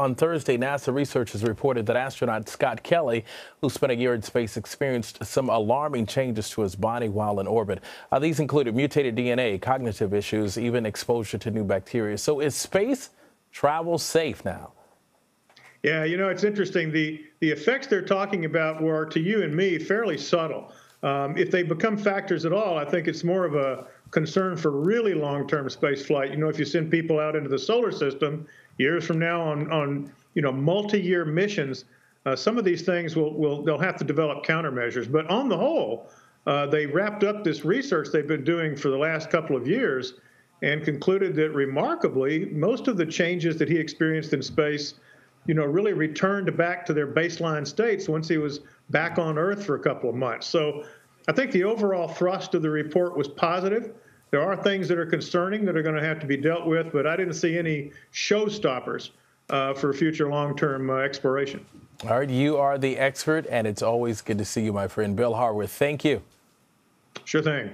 On Thursday, NASA researchers reported that astronaut Scott Kelly, who spent a year in space, experienced some alarming changes to his body while in orbit. Uh, these included mutated DNA, cognitive issues, even exposure to new bacteria. So is space travel safe now? Yeah, you know, it's interesting. The, the effects they're talking about were, to you and me, fairly subtle. Um, if they become factors at all, I think it's more of a concern for really long-term space flight. You know, if you send people out into the solar system years from now on, on you know, multi-year missions, uh, some of these things will, will they'll have to develop countermeasures. But on the whole, uh, they wrapped up this research they've been doing for the last couple of years and concluded that remarkably, most of the changes that he experienced in space, you know, really returned back to their baseline states once he was back on Earth for a couple of months. So I think the overall thrust of the report was positive. There are things that are concerning that are going to have to be dealt with, but I didn't see any showstoppers uh, for future long-term uh, exploration. All right, you are the expert, and it's always good to see you, my friend Bill Harwood. Thank you. Sure thing.